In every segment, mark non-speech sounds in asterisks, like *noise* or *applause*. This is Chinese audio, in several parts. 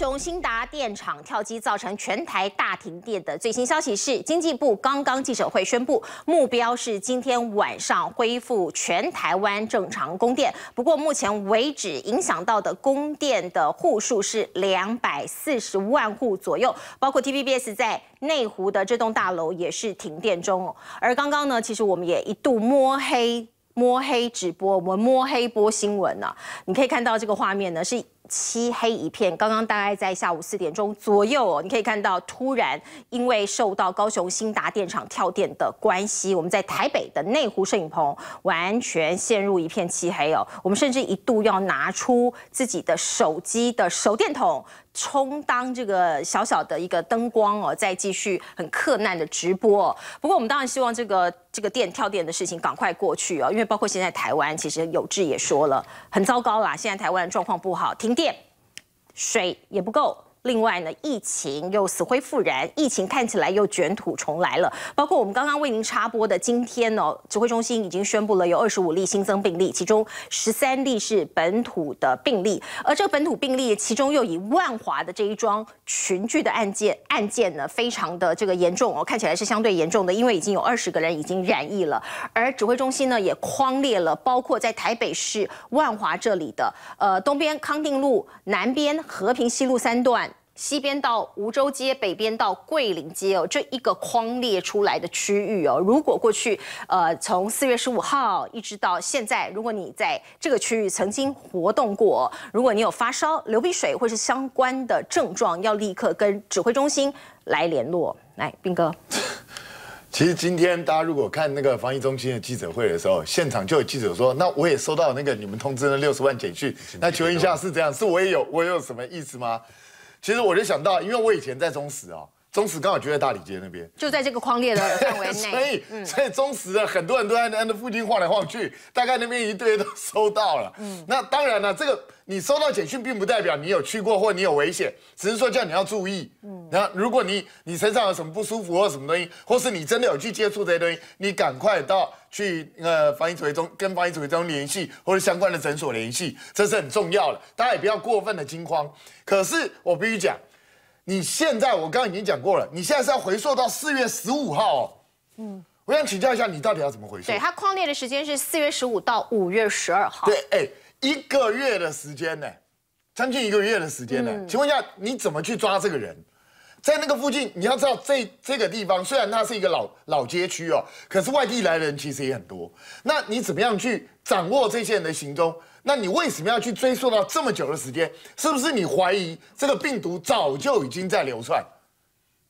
雄新达电厂跳机造成全台大停电的最新消息是，经济部刚刚记者会宣布，目标是今天晚上恢复全台湾正常供电。不过目前为止，影响到的供电的户数是两百四十万户左右，包括 TVBS 在内湖的这栋大楼也是停电中哦。而刚刚呢，其实我们也一度摸黑摸黑直播，我们摸黑播新闻呢。你可以看到这个画面呢是。漆黑一片，刚刚大概在下午四点钟左右哦，你可以看到，突然因为受到高雄新达电厂跳电的关系，我们在台北的内湖摄影棚完全陷入一片漆黑哦，我们甚至一度要拿出自己的手机的手电筒。充当这个小小的一个灯光哦，再继续很困难的直播。不过我们当然希望这个这个电跳电的事情赶快过去哦，因为包括现在台湾其实有志也说了，很糟糕啦，现在台湾状况不好，停电，水也不够。另外呢，疫情又死灰复燃，疫情看起来又卷土重来了。包括我们刚刚为您插播的，今天呢，指挥中心已经宣布了有二十五例新增病例，其中十三例是本土的病例。而这个本土病例，其中又以万华的这一桩群聚的案件案件呢，非常的这个严重哦，看起来是相对严重的，因为已经有二十个人已经染疫了。而指挥中心呢，也框列了包括在台北市万华这里的，呃，东边康定路、南边和平西路三段。西边到梧州街，北边到桂林街哦，这一个框列出来的区域哦，如果过去呃从四月十五号一直到现在，如果你在这个区域曾经活动过，如果你有发烧、流鼻水或是相关的症状，要立刻跟指挥中心来联络。来，斌哥，其实今天大家如果看那个防疫中心的记者会的时候，现场就有记者说，那我也收到那个你们通知的六十万简讯，那请问一下是这样，是我也有，我有什么意思吗？其实我就想到，因为我以前在中石啊，中石刚好就在大理街那边，就在这个框列的范围内，*laughs* 所以所以中石的很多人都在那附近晃来晃去，大概那边一堆都收到了。嗯，那当然了，这个你收到简讯，并不代表你有去过或你有危险，只是说叫你要注意。嗯，然后如果你你身上有什么不舒服或什么东西，或是你真的有去接触这些东西，你赶快到去呃防疫指挥中跟防疫指挥中联系，或者相关的诊所联系，这是很重要的。大家也不要过分的惊慌。可是我必须讲，你现在我刚刚已经讲过了，你现在是要回溯到四月十五号哦。嗯，我想请教一下，你到底要怎么回溯？对，它框列的时间是四月十五到五月十二号。对，哎，一个月的时间呢，将近一个月的时间呢。请问一下，你怎么去抓这个人？在那个附近，你要知道这这个地方虽然它是一个老老街区哦，可是外地来的人其实也很多。那你怎么样去掌握这些人的行踪？那你为什么要去追溯到这么久的时间？是不是你怀疑这个病毒早就已经在流窜，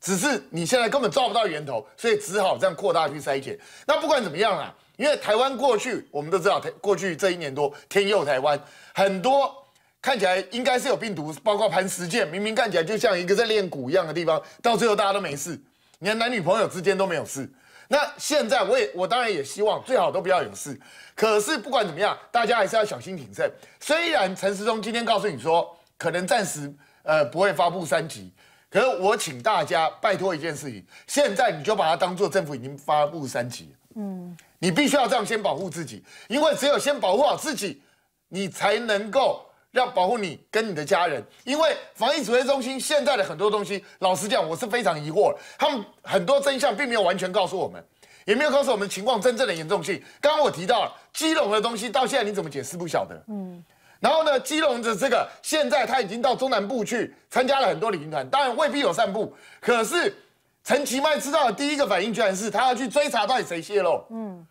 只是你现在根本抓不到源头，所以只好这样扩大去筛检。那不管怎么样啊，因为台湾过去我们都知道，过去这一年多天佑台湾，很多看起来应该是有病毒，包括潘石建，明明看起来就像一个在练鼓一样的地方，到最后大家都没事，连男女朋友之间都没有事。那现在我也我当然也希望最好都不要有事，可是不管怎么样，大家还是要小心谨慎。虽然陈时中今天告诉你说可能暂时呃不会发布三级，可是我请大家拜托一件事情，现在你就把它当做政府已经发布三级，嗯，你必须要这样先保护自己，因为只有先保护好自己，你才能够。要保护你跟你的家人，因为防疫指挥中心现在的很多东西，老实讲，我是非常疑惑。他们很多真相并没有完全告诉我们，也没有告诉我们情况真正的严重性。刚刚我提到了基隆的东西，到现在你怎么解释不晓得。嗯。然后呢，基隆的这个现在他已经到中南部去参加了很多旅行团，当然未必有散步。可是陈其迈知道的第一个反应居然是他要去追查到底谁泄露。嗯。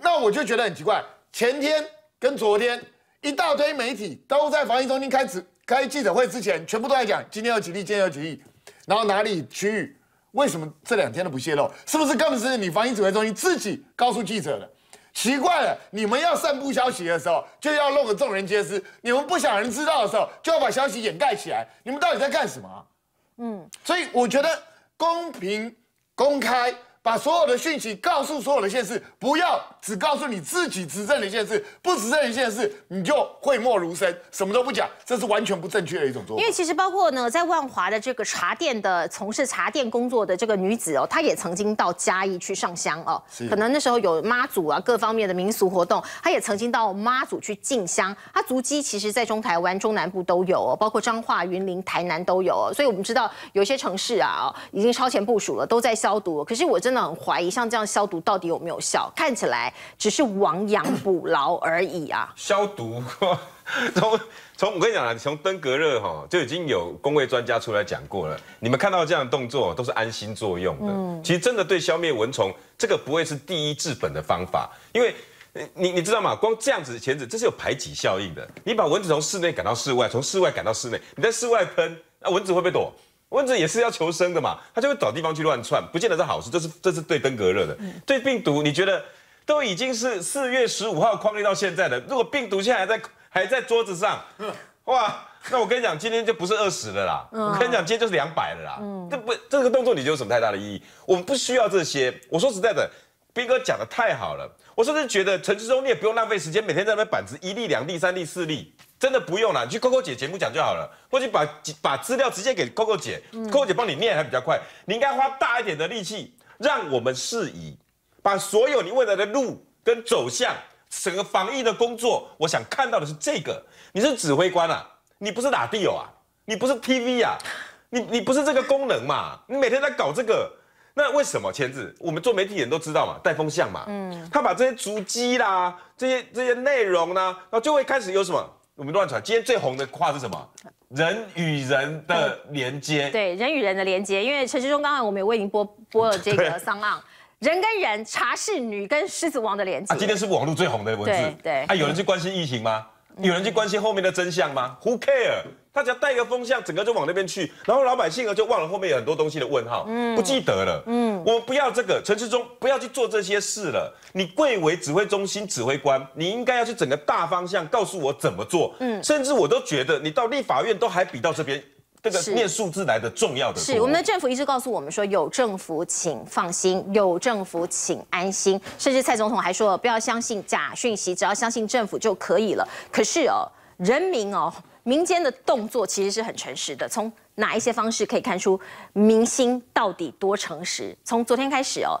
那我就觉得很奇怪，前天跟昨天。一大堆媒体都在防疫中心开始开记者会之前，全部都在讲今天有几例，今天有几例，然后哪里区域，为什么这两天都不泄露？是不是根本是你防疫指挥中心自己告诉记者的？奇怪了，你们要散布消息的时候，就要弄个众人皆知；你们不想人知道的时候，就要把消息掩盖起来。你们到底在干什么？嗯，所以我觉得公平、公开。把所有的讯息告诉所有的县市，不要只告诉你自己执政的县市，不执政的县市你就讳莫如深，什么都不讲，这是完全不正确的一种做法。因为其实包括呢，在万华的这个茶店的从事茶店工作的这个女子哦，她也曾经到嘉义去上香哦，可能那时候有妈祖啊各方面的民俗活动，她也曾经到妈祖去进香，她足迹其实在中台湾中南部都有哦，包括彰化、云林、台南都有哦，所以我们知道有些城市啊哦已经超前部署了，都在消毒，可是我真的很怀疑，像这样消毒到底有没有效？看起来只是亡羊补牢而已啊。*clears throat* 消毒，从从我跟你讲啊，从登革热哈就已经有工位专家出来讲过了。你们看到这样的动作都是安心作用的。嗯其实真的对消灭蚊虫，这个不会是第一治本的方法，因为你你知道吗？光这样子钳子，这是有排挤效应的。你把蚊子从室内赶到室外，从室外赶到室内，你在室外喷，那蚊子会不会躲？蚊子也是要求生的嘛，它就会找地方去乱窜，不见得是好事。这是这是对登革热的，对病毒，你觉得都已经是四月十五号框列到现在的，如果病毒现在还在还在桌子上，哇，那我跟你讲，今天就不是二十了啦，我跟你讲，今天就是两百了啦。这不这个动作，你就有什么太大的意义？我们不需要这些。我说实在的，斌哥讲的太好了，我甚至觉得陈志忠你也不用浪费时间，每天在那边板子一粒、两粒、三粒、四粒。真的不用了，你去 Coco 姐节目讲就好了，或者把把资料直接给 Coco 姐，Coco 姐帮你念还比较快。你应该花大一点的力气，让我们适宜把所有你未来的路跟走向，整个防疫的工作，我想看到的是这个。你是指挥官啊，你不是打地友啊，你不是 TV 啊，你你不是这个功能嘛？你每天在搞这个，那为什么签字？我们做媒体人都知道嘛，带风向嘛。嗯，他把这些足迹啦，这些这些内容呢，然后就会开始有什么？我们乱传，今天最红的话是什么？人与人的连接。对，人与人的连接，因为陈世忠刚才我们也为您播播了这个桑浪，人跟人，茶室女跟狮子王的连接。啊，今天是网络最红的文字。对对。啊，有人去关心疫情吗？有人去关心后面的真相吗？Who care？他只要带一个风向，整个就往那边去，然后老百姓呢就忘了后面有很多东西的问号，嗯不记得了。嗯，我不要这个，陈世忠不要去做这些事了。你贵为指挥中心指挥官，你应该要去整个大方向告诉我怎么做。嗯，甚至我都觉得你到立法院都还比到这边这个念数字来的重要的。是我们的政府一直告诉我们说，有政府请放心，有政府请安心。甚至蔡总统还说，不要相信假讯息，只要相信政府就可以了。可是哦，人民哦。民间的动作其实是很诚实的，从哪一些方式可以看出明星到底多诚实？从昨天开始哦，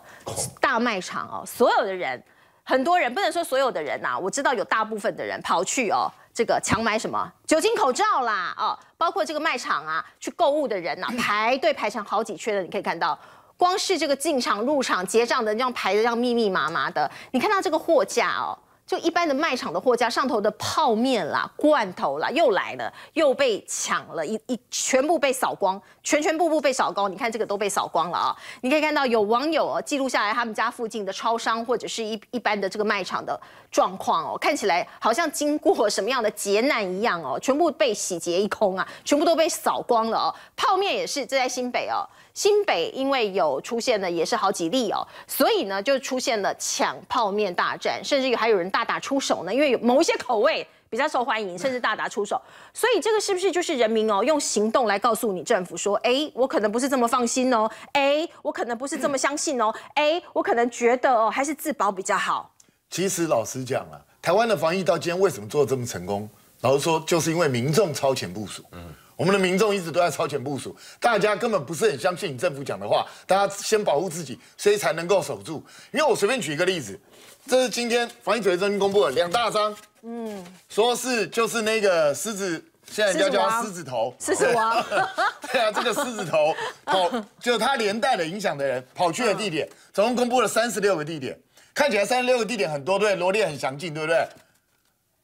大卖场哦，所有的人，很多人不能说所有的人呐，我知道有大部分的人跑去哦，这个强买什么酒精口罩啦，哦，包括这个卖场啊，去购物的人呐，*laughs* 排队排成好几圈的，你可以看到，光是这个进场、入场、结账的这样排的这样密密麻麻的，你看到这个货架哦。就一般的卖场的货架上头的泡面啦、罐头啦，又来了，又被抢了一一，全部被扫光，全全部部被扫光。你看这个都被扫光了啊！你可以看到有网友哦记录下来他们家附近的超商或者是一一般的这个卖场的状况哦，看起来好像经过什么样的劫难一样哦，全部被洗劫一空啊，全部都被扫光了哦。泡面也是，这在新北哦。新北因为有出现的也是好几例哦，所以呢就出现了抢泡面大战，甚至于还有人大打出手呢。因为有某一些口味比较受欢迎，甚至大打出手。所以这个是不是就是人民哦用行动来告诉你政府说，哎，我可能不是这么放心哦，哎，我可能不是这么相信哦，哎，我可能觉得哦还是自保比较好。其实老实讲啊，台湾的防疫到今天为什么做的这么成功？老实说，就是因为民众超前部署。嗯。我们的民众一直都在超前部署，大家根本不是很相信你政府讲的话，大家先保护自己，所以才能够守住。因为我随便举一个例子，这是今天防疫指挥中心公布的两大张，嗯，说是就是那个狮子，现在人家叫他狮子头，狮子王，*laughs* 对啊，这个狮子头跑，*laughs* 就他连带的影响的人跑去的地点，总共公布了三十六个地点，看起来三十六个地点很多，对，罗列很详尽，对不对？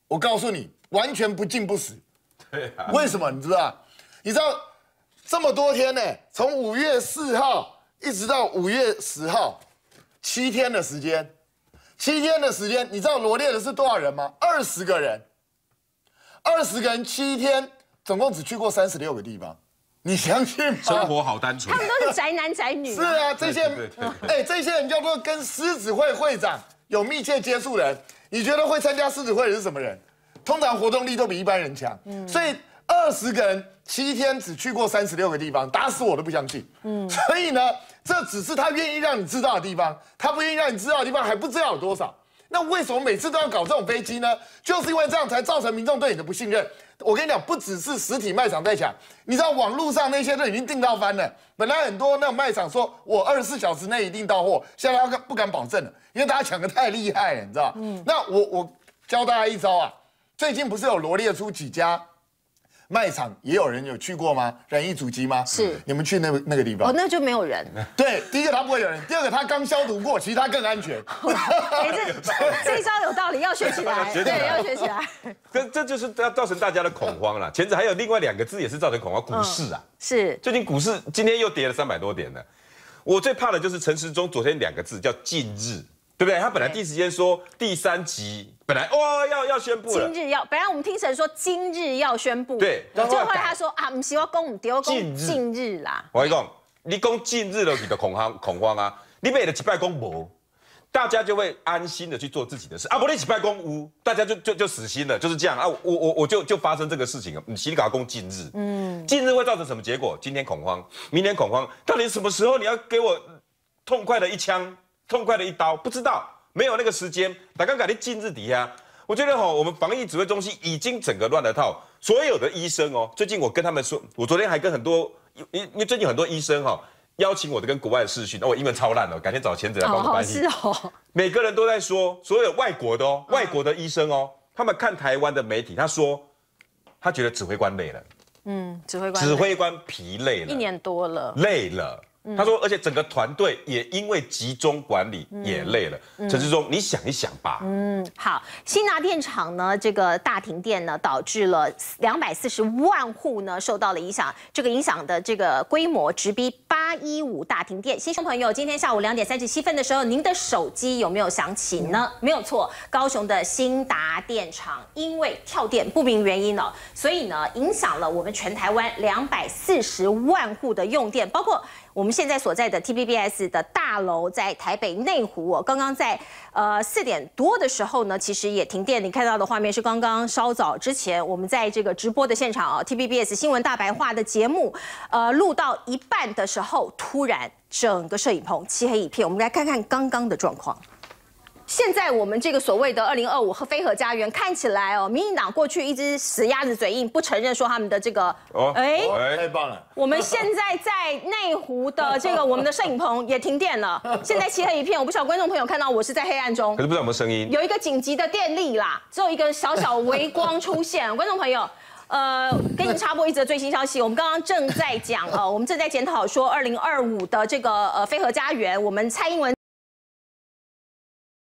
我告诉你，完全不进不死。为什么你知道？你知道这么多天呢？从五月四号一直到五月十号，七天的时间，七天的时间，你知道罗列的是多少人吗？二十个人，二十个人，七天，总共只去过三十六个地方，你相信吗？生活好单纯，他们都是宅男宅女。是啊，这些，哎，这些人叫做跟狮子会会长有密切接触人。你觉得会参加狮子会的是什么人？通常活动力都比一般人强，所以二十个人七天只去过三十六个地方，打死我都不相信。嗯，所以呢，这只是他愿意让你知道的地方，他不愿意让你知道的地方还不知道有多少。那为什么每次都要搞这种飞机呢？就是因为这样才造成民众对你的不信任。我跟你讲，不只是实体卖场在抢，你知道网络上那些都已经订到翻了。本来很多那种卖场说我二十四小时内一定到货，现在他不敢保证了，因为大家抢的太厉害了，你知道？嗯。那我我教大家一招啊，最近不是有罗列出几家？卖场也有人有去过吗？染疫主机吗？是，你们去那个那个地方？哦，那就没有人。对，第一个他不会有人，第二个他刚消毒过，其实他更安全。*laughs* 哎，这这一招有道理，要学起来。*laughs* 对，要学起来。*laughs* 这这就是要造成大家的恐慌了。前者还有另外两个字也是造成恐慌，股市啊。是。最近股市今天又跌了三百多点了。我最怕的就是陈时中昨天两个字叫近日。对不对？他本来第一时间说第三集本来哇要要宣布了，今日要本来我们听成说今日要宣布，对，就后来他说啊，唔是我公唔丢公近日啦。我讲，你讲近日了，你的恐慌恐慌啊，你买了几拜公无，大家就会安心的去做自己的事。啊，不你几拜公无，大家就就就死心了，就是这样。啊，我我我就就发生这个事情啊，你心里搞公近日，嗯，近日会造成什么结果？今天恐慌，明天恐慌，到底什么时候你要给我痛快的一枪？痛快的一刀，不知道没有那个时间。打刚改的禁日底下，我觉得哈，我们防疫指挥中心已经整个乱了套。所有的医生哦，最近我跟他们说，我昨天还跟很多，因因为最近很多医生哈邀请我的跟国外的视讯，那我英文超烂了，改天找钱子来帮我翻译。是哦，每个人都在说，所有外国的哦，外国的医生哦，他们看台湾的媒体，他说他觉得指挥官累了，嗯，指挥官指挥官疲累了，一年多了，累了。他说，而且整个团队也因为集中管理也累了。陈志忠，你想一想吧。嗯，好，新达电厂呢，这个大停电呢，导致了两百四十万户呢受到了影响，这个影响的这个规模直逼八一五大停电。新兄朋友，今天下午两点三十七分的时候，您的手机有没有响起呢？没有错，高雄的新达电厂因为跳电不明原因哦，所以呢影响了我们全台湾两百四十万户的用电，包括。我们现在所在的 TPBS 的大楼在台北内湖哦，刚刚在呃四点多的时候呢，其实也停电。你看到的画面是刚刚稍早之前，我们在这个直播的现场啊，TPBS 新闻大白话的节目，呃，录到一半的时候，突然整个摄影棚漆黑一片。我们来看看刚刚的状况。现在我们这个所谓的二零二五和飞核家园看起来哦，民进党过去一直死鸭子嘴硬，不承认说他们的这个哦，哎，太棒了。我们现在在内湖的这个 *laughs* 我们的摄影棚也停电了，现在漆黑一片。我不晓得观众朋友看到我是在黑暗中，可是不知道有没有声音。有一个紧急的电力啦，只有一个小小微光出现。*laughs* 观众朋友，呃，给你们插播一则最新消息，我们刚刚正在讲呃，我们正在检讨说二零二五的这个呃飞核家园，我们蔡英文。